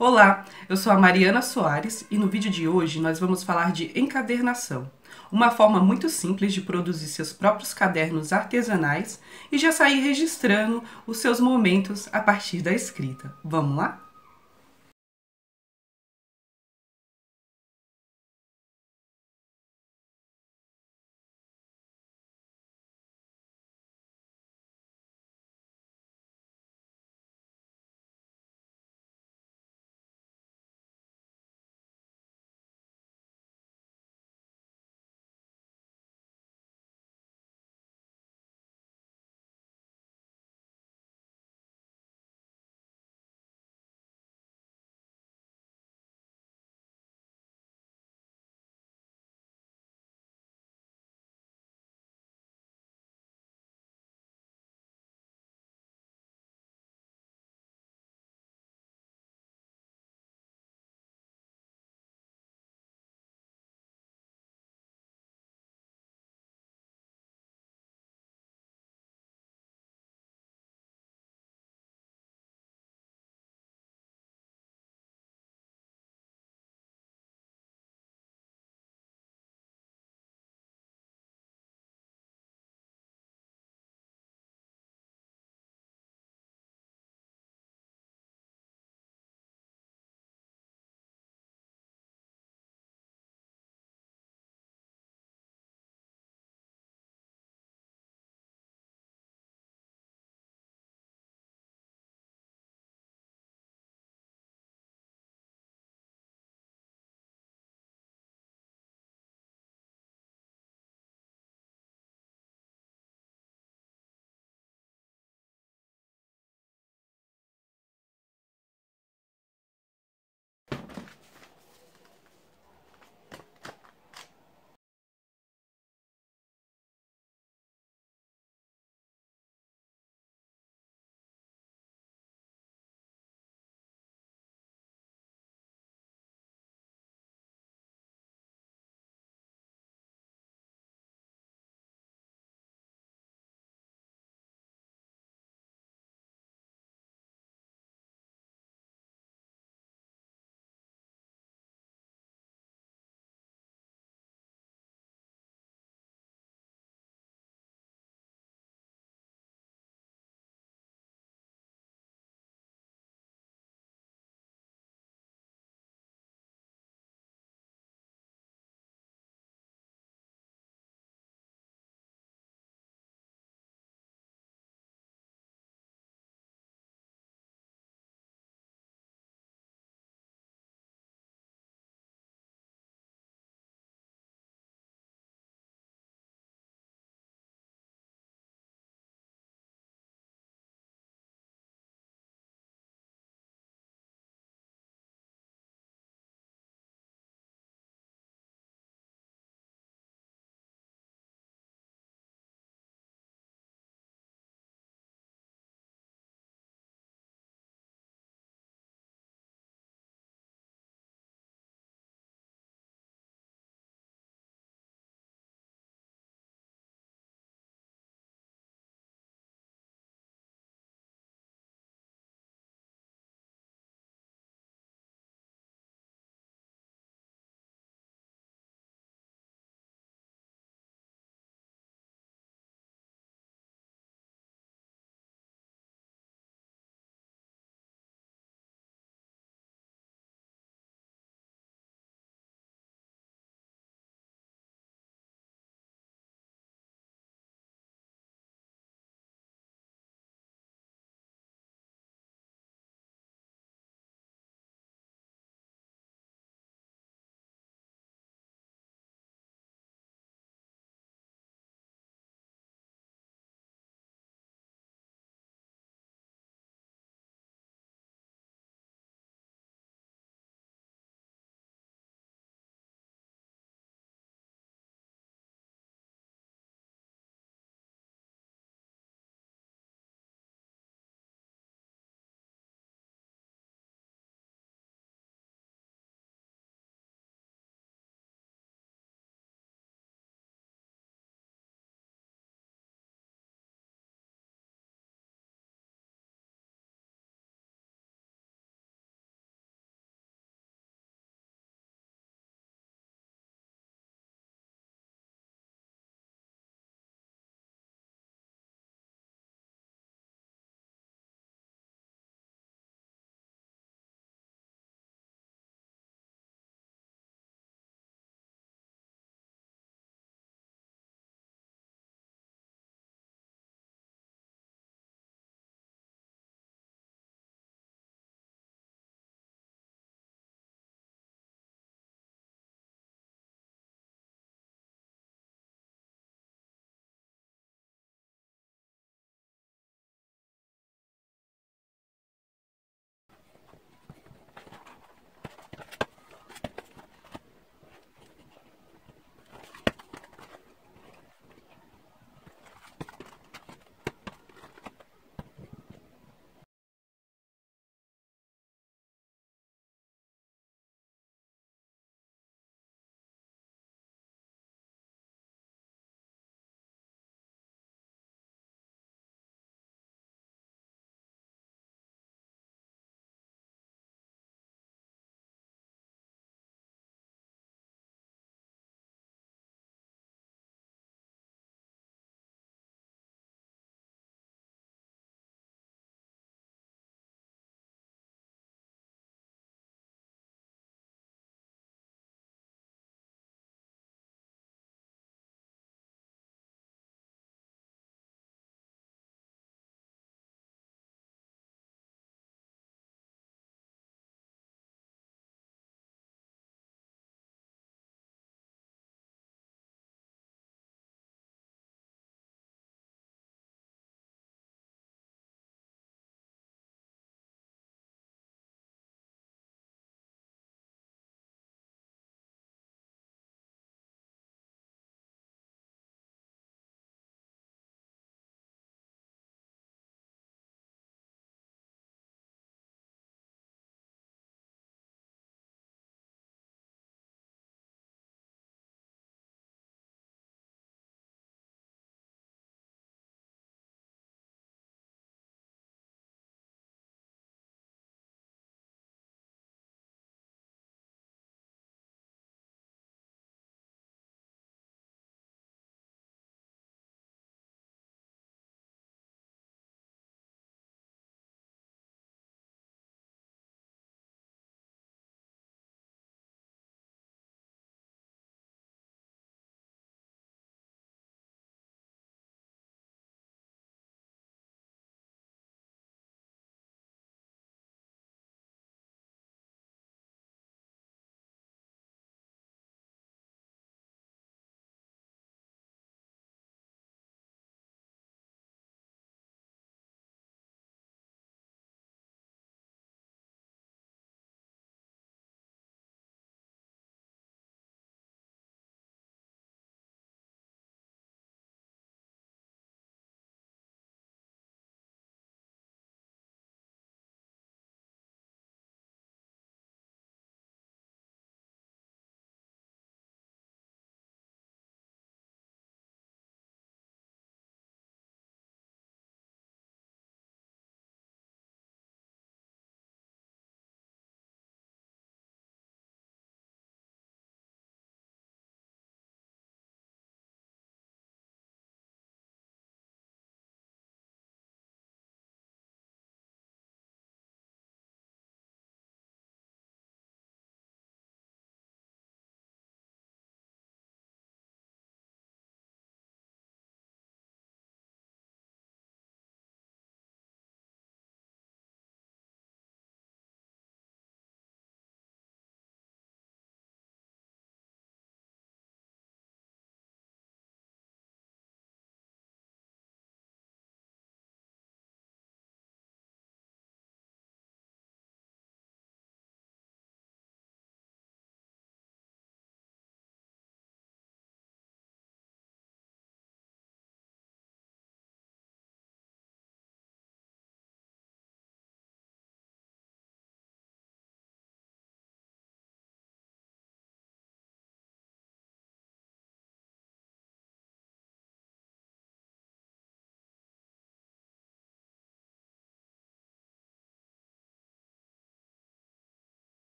Olá, eu sou a Mariana Soares e no vídeo de hoje nós vamos falar de encadernação, uma forma muito simples de produzir seus próprios cadernos artesanais e já sair registrando os seus momentos a partir da escrita. Vamos lá?